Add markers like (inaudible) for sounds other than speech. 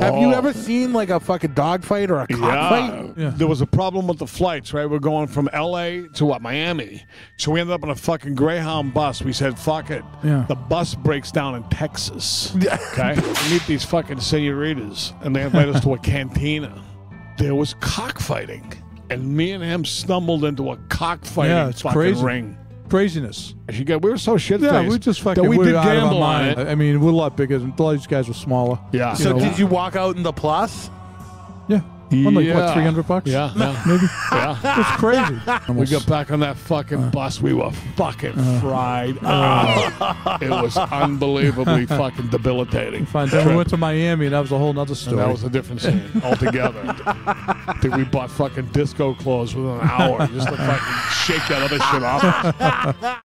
Have you oh. ever seen like a fucking dogfight or a cockfight? Yeah. There was a problem with the flights, right? We're going from LA to what? Miami. So we ended up on a fucking Greyhound bus. We said, fuck it. Yeah. The bus breaks down in Texas. Okay. we meet these fucking senoritas and they invite us to a cantina. There was cockfighting. And me and him stumbled into a cockfighting Yeah, it's fucking crazy. ring. Craziness. As you get, we were so shit Yeah, faced we just fucking that we did out of our gamble on mind. it. I mean, we're a lot bigger. than A lot of these guys were smaller. Yeah. So know, did you walk out in the plus? Yeah. Won like what, three hundred bucks? Yeah, yeah. (laughs) maybe. yeah. It's crazy. (laughs) We got back on that fucking bus. We were fucking fried. Ah. it was (laughs) unbelievably fucking debilitating. Fine. Then we went to Miami, and that was a whole nother And story. that was a different scene altogether. I think we bought fucking disco clothes within an hour just to fucking shake that other shit off. (laughs)